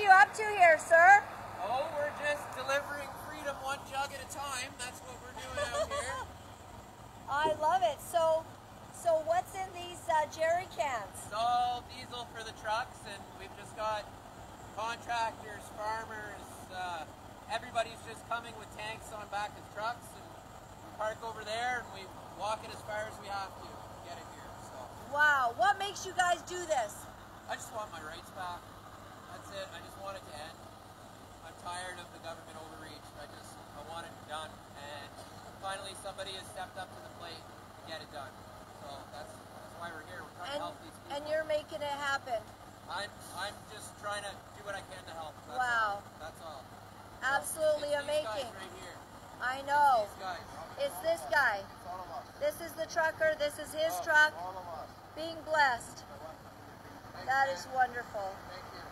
up to here, sir? Oh, we're just delivering freedom one jug at a time. That's what we're doing out here. I love it. So, so what's in these uh, jerry cans? It's all diesel for the trucks, and we've just got contractors, farmers, uh, everybody's just coming with tanks on back of trucks, and we park over there, and we walk it as far as we have to to get it here. So Wow, what makes you guys do this? I just want my rights back. That's it. I just want it to end. I'm tired of the government overreach. I just I want it done, and finally somebody has stepped up to the plate to get it done. So that's that's why we're here. We're trying And, to help these people. and you're making it happen. I'm I'm just trying to do what I can to help. That's Wow. All. That's all. Absolutely these amazing. guys right here. I know. It's this guy. It's all of us. This is the trucker. This is his All- truck. All of us. Being blessed. That is wonderful. Thank you.